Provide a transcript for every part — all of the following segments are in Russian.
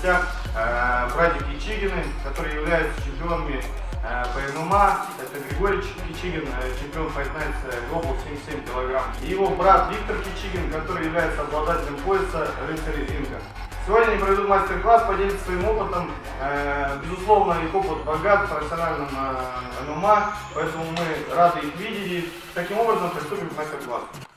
гостях э, братья Кичигины, которые являются чемпионами э, по ММА. Это Григорий Кичигин, э, чемпион Fight Nights Global 77 килограмм. И его брат Виктор Кичигин, который является обладателем пояса рыцаря ринга. Сегодня они проведут мастер-класс, поделятся своим опытом. Э, безусловно, их опыт богат в профессиональном э, ММА, поэтому мы рады их видеть. И таким образом приступим к мастер-классу.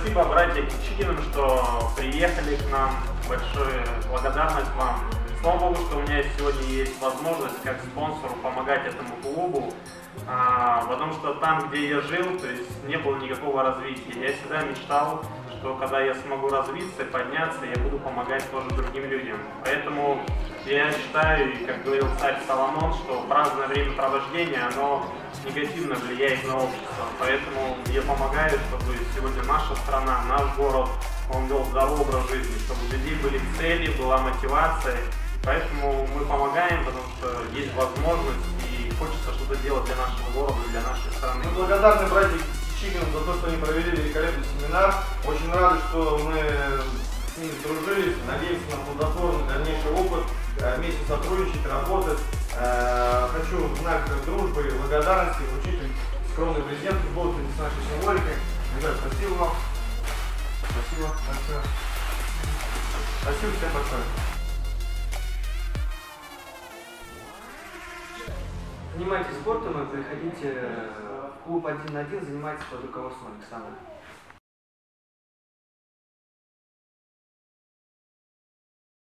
Спасибо, братья Кичигиным, что приехали к нам. Большая благодарность вам. Слава Богу, что у меня сегодня есть возможность как спонсору помогать этому клубу, а, потому что там, где я жил, то есть не было никакого развития. Я всегда мечтал, что когда я смогу развиться подняться, я буду помогать тоже другим людям. Поэтому я считаю, и как говорил царь Соломон, что праздное времяпровождение, оно негативно влияет на общество. Поэтому я помогаю, чтобы сегодня наша страна, наш город, он вел здоровый образ жизни, чтобы у людей были цели, была мотивация. Поэтому мы помогаем, потому что есть возможность и хочется что-то делать для нашего города, для нашей страны. Мы благодарны братьям Кичигину за то, что они провели великолепный семинар. Очень рады, что мы с ними сдружились. Надеемся на плодотворный дальнейший опыт, вместе сотрудничать, работать. Э, Хочу в знак дружбы и благодарности вручить скромный презент футболки с нашей символикой. Ребят, спасибо вам. Спасибо большое. Спасибо всем большое. Занимайтесь спортом и приходите в клуб один на один, занимайтесь под руководством Александра.